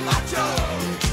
macho.